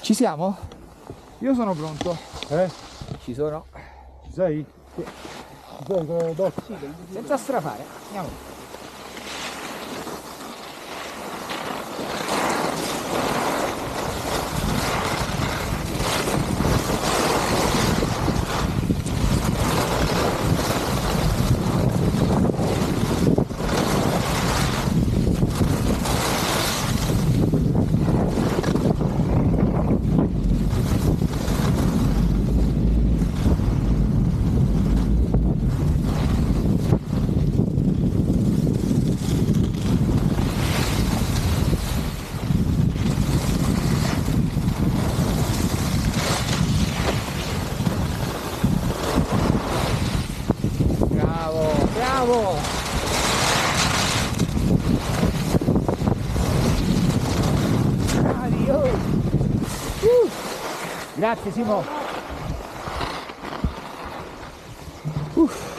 Ci siamo? Io sono pronto. Eh? Ci sono. Ci sei? Doc? Senza strafare. Andiamo. Bravo, oh. Uh. Grazie Simo. Uff.